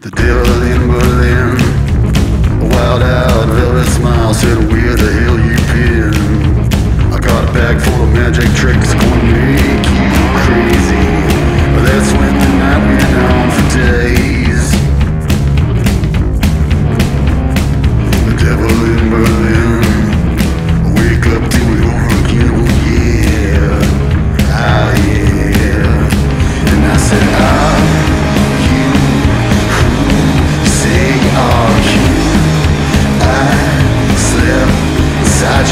The devil in Berlin, a wild-eyed velvet smile said, "Where the hell you been?" I got a bag full of magic tricks, gonna make you crazy. But that's when the night went on for days. The devil in Berlin.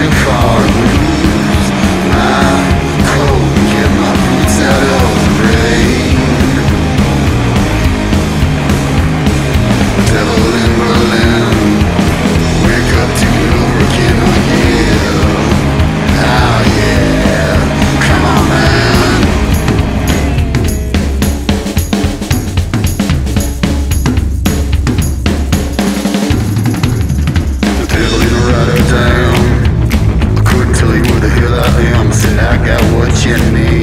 too far got what you need.